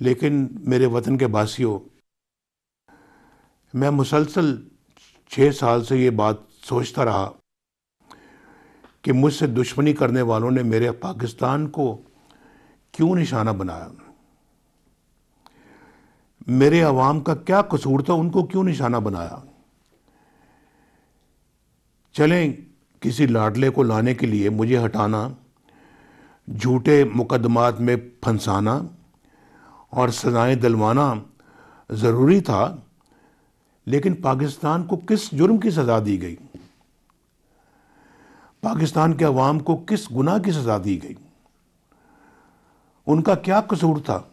लेकिन मेरे वतन के बासियों, मैं मुसलसल छः साल से ये बात सोचता रहा कि मुझसे दुश्मनी करने वालों ने मेरे पाकिस्तान को क्यों निशाना बनाया? मेरे आवाम का क्या कसूर था उनको क्यों निशाना बनाया? चलें, किसी लाडले को लाने के लिए मुझे हटाना, झूठे मुकदमात में फंसाना और सजाएँ दिलवाना ज़रूरी था, लेकिन पाकिस्तान को किस जुर्म की सज़ा दी गई? पाकिस्तान के अवाम को किस गुनाह की सज़ा दी गई? उनका क्या कसूर था?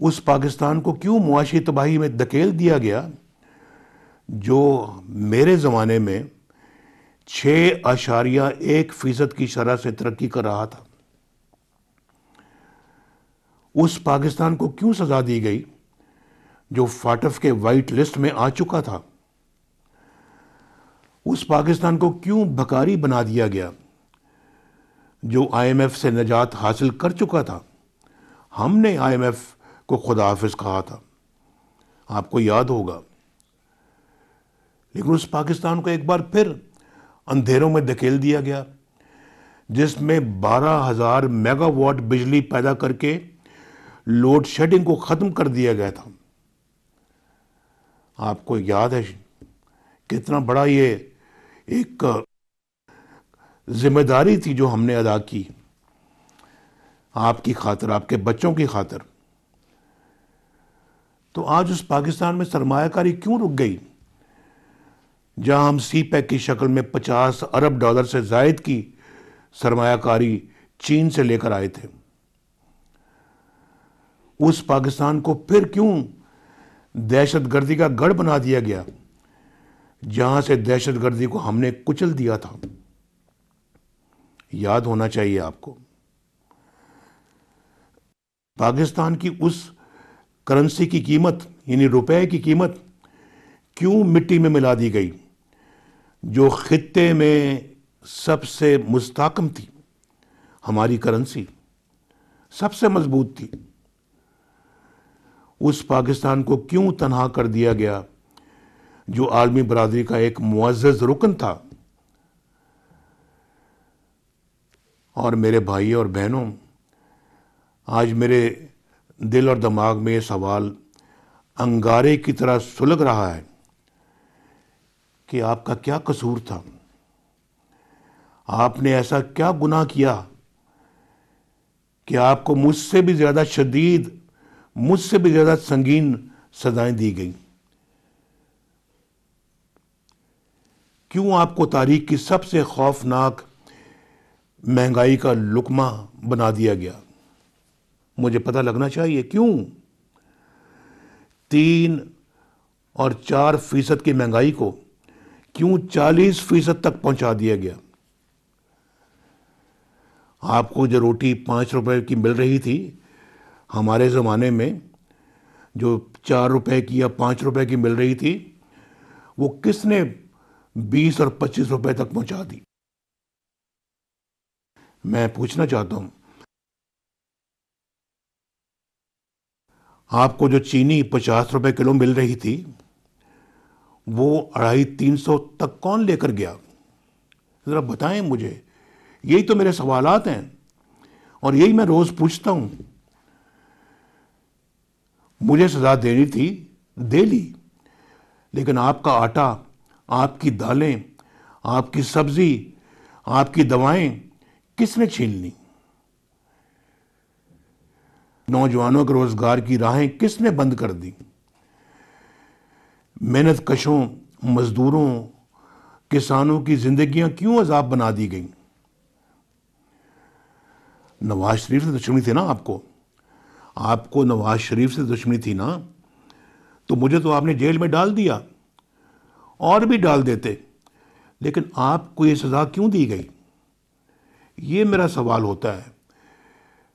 उस पाकिस्तान को क्यों मुआशी तबाही में धकेल दिया गया, जो मेरे ज़माने में छः आशारिया एक फ़ीसद की शरह से तरक्की कर रहा था? उस पाकिस्तान को क्यों सज़ा दी गई, जो फाटफ के वाइट लिस्ट में आ चुका था? उस पाकिस्तान को क्यों भकारी बना दिया गया, जो आईएमएफ से निजात हासिल कर चुका था? हमने आईएमएफ को खुदा हाफिज कहा था। आपको याद होगा। लेकिन उस पाकिस्तान को एक बार फिर अंधेरों में धकेल दिया गया, जिसमें बारह हज़ार मेगावाट बिजली पैदा करके लोड शेडिंग को ख़त्म कर दिया गया था। आपको याद है कितना बड़ा ये एक ज़िम्मेदारी थी जो हमने अदा की। आपकी खातर, आपके बच्चों की खातर। तो आज उस पाकिस्तान में सरमायाकारी क्यों रुक गई? जहाँ हम सी पैक की शक्ल में 50 अरब डॉलर से जायद की सरमायाकारी चीन से लेकर आए थे। उस पाकिस्तान को फिर क्यों दहशत गर्दी का गढ़ बना दिया गया? जहाँ से दहशत गर्दी को हमने कुचल दिया था। याद होना चाहिए आपको। पाकिस्तान की उस करेंसी की कीमत, यानी रुपए की कीमत, क्यों मिट्टी में मिला दी गई? जो खत्ते में सबसे मुस्ताकम थी, हमारी करेंसी सबसे मज़बूत थी। उस पाकिस्तान को क्यों तनहा कर दिया गया? जो आलमी बरदरी का एक मुआज़ रुकन था। और मेरे भाई और बहनों, आज मेरे दिल और दिमाग में ये सवाल अंगारे की तरह सुलग रहा है कि आपका क्या कसूर था? आपने ऐसा क्या गुनाह किया कि आपको मुझसे भी ज़्यादा शदीद मुझसे भी ज़्यादा संगीन सजाएँ दी गई। क्यों आपको तारीख की सबसे खौफनाक महँगाई का लुकमा बना दिया गया? मुझे पता लगना चाहिए, क्यों? तीन और चार फ़ीसद की महँगाई को क्यों चालीस फ़ीसद तक पहुँचा दिया गया? आपको जो रोटी पाँच रुपए की मिल रही थी हमारे ज़माने में जो चार रुपए की या पाँच रुपए की मिल रही थी, वो किसने बीस और पच्चीस रुपए तक पहुँचा दी? मैं पूछना चाहता हूँ, आपको जो चीनी पचास रुपए किलो मिल रही थी, वो अढ़ाई तीन सौ तक कौन लेकर गया? ज़रा बताएँ मुझे। यही तो मेरे सवालात हैं और यही मैं रोज़ पूछता हूँ। मुझे सज़ा देनी थी, दे ली। लेकिन आपका आटा, आपकी दालें, आपकी सब्ज़ी, आपकी दवाएँ किसने छीन ली? नौजवानों के रोज़गार की राहें किसने बंद कर दी? मेहनत कशों, मजदूरों, किसानों की जिंदगियाँ क्यों अजाब बना दी गई? नवाज़ शरीफ से दुश्मनी थी ना आपको। आपको नवाज़ शरीफ से दुश्मनी थी ना तो मुझे तो आपने जेल में डाल दिया, और भी डाल देते। लेकिन आपको ये सज़ा क्यों दी गई? ये मेरा सवाल होता है।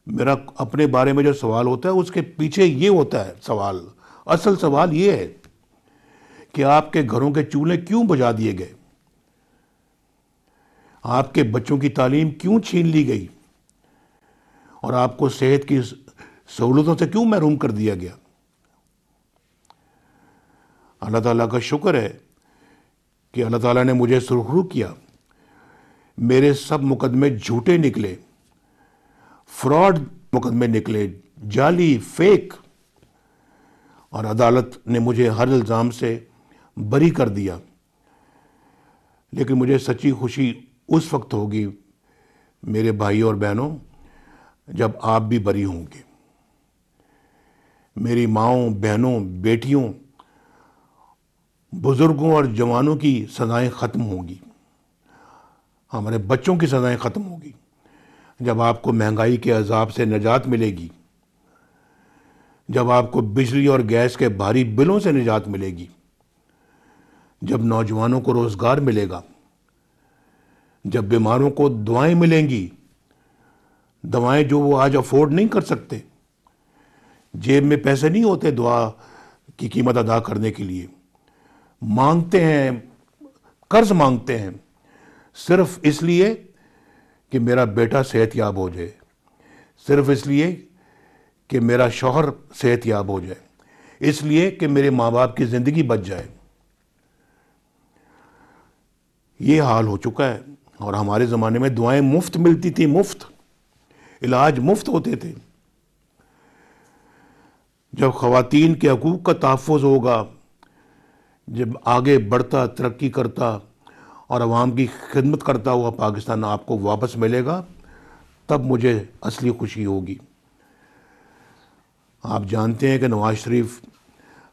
मेरा अपने बारे में जो सवाल होता है, उसके पीछे ये होता है सवाल, असल सवाल ये है कि आपके घरों के चूल्हे क्यों बजा दिए गए? आपके बच्चों की तालीम क्यों छीन ली गई? और आपको सेहत की सहूलतों से क्यों महरूम कर दिया गया? अल्लाह ताला का शुक्र है कि अल्लाह ताला ने मुझे सुरखरू किया। मेरे सब मुकदमे झूठे निकले। फ्रॉड मुकदमे निकले, जाली, फेक। और अदालत ने मुझे हर इल्ज़ाम से बरी कर दिया। लेकिन मुझे सच्ची खुशी उस वक्त होगी, मेरे भाई और बहनों, जब आप भी बरी होंगे। मेरी माओ, बहनों, बेटियों, बुज़ुर्गों और जवानों की सज़ाएँ ख़त्म होंगी। हमारे बच्चों की सज़ाएँ ख़त्म होगी। जब आपको महँगाई के अजाब से निजात मिलेगी, जब आपको बिजली और गैस के भारी बिलों से निजात मिलेगी, जब नौजवानों को रोज़गार मिलेगा, जब बीमारों को दवाएँ मिलेंगी, दवाएँ जो वो आज अफोर्ड नहीं कर सकते जेब में पैसे नहीं होते दुआ की कीमत अदा करने के लिए। मांगते हैं, कर्ज मांगते हैं, सिर्फ़ इसलिए कि मेरा बेटा सेहत याब हो जाए। सिर्फ़ इसलिए कि मेरा शौहर सेहत याब हो जाए। इसलिए कि मेरे माँ बाप की ज़िंदगी बच जाए। ये हाल हो चुका है और हमारे ज़माने में दुआएँ मुफ़्त मिलती थी, मुफ़्त। इलाज मुफ़्त होते थे। जब ख़वातीन के हकूक़ का तहफ़ होगा, जब आगे बढ़ता, तरक्की करता और आवाम की खिदमत करता हुआ पाकिस्तान आपको वापस मिलेगा, तब मुझे असली खुशी होगी। आप जानते हैं कि नवाज़ शरीफ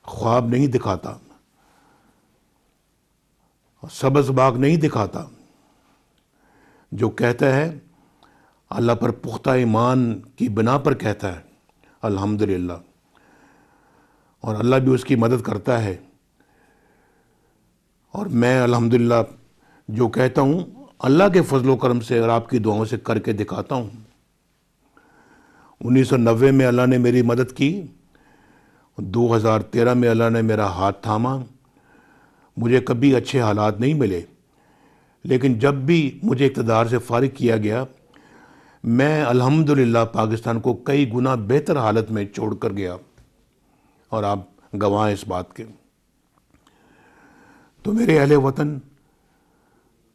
ख्वाब नहीं दिखाता सबज बाग नहीं दिखाता, जो कहता है, अल्लाह पर पुख्ता ईमान की बिना पर कहता है, अल्हम्दुलिल्लाह। और अल्लाह भी उसकी मदद करता है। और मैं अल्हम्दुलिल्लाह जो कहता हूँ, अल्लाह के फजल करम से और आपकी दुआओं से करके दिखाता हूँ। 1990 में अल्लाह ने मेरी मदद की 2013 में अल्लाह ने मेरा हाथ थामा। मुझे कभी अच्छे हालात नहीं मिले, लेकिन जब भी मुझे इकतदार से फारिग किया गया, मैं अल्हम्दुलिल्लाह पाकिस्तान को कई गुना बेहतर हालत में छोड़ कर गया। और आप गवाह इस बात के। तो मेरे अहले वतन,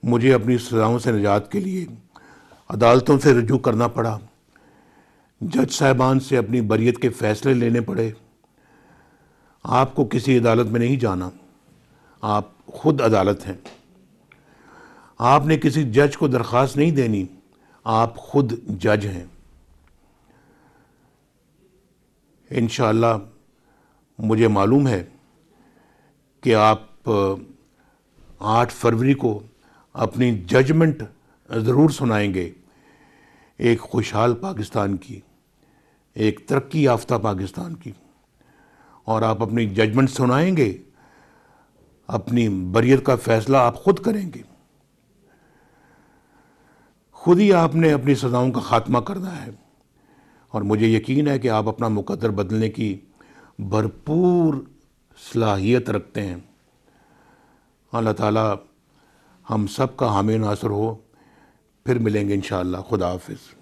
मुझे अपनी सजाओं से निजात के लिए, अदालतों से रजू करना पड़ा। जज साहबान से अपनी बरीत के फ़ैसले लेने पड़े। आपको किसी अदालत में नहीं जाना। आप खुद अदालत हैं। आपने किसी जज को दरख्वास्त नहीं देनी। आप खुद जज हैं। इन मुझे मालूम है कि आप आठ फरवरी को अपनी जजमेंट ज़रूर सुनाएँगे। एक खुशहाल पाकिस्तान की, एक तरक्की याफ्ता पाकिस्तान की। और आप अपनी जजमेंट सुनाएँगे, अपनी बरीत का फ़ैसला आप खुद करेंगे। खुद ही आपने अपनी सज़ाओं का ख़ात्मा करना है। और मुझे यकीन है कि आप अपना मुकदर बदलने की भरपूर सलाहियत रखते हैं। अल्लाह ताला हम सब का हामी नासर हो, फिर मिलेंगे इन खुदा हाफिज़।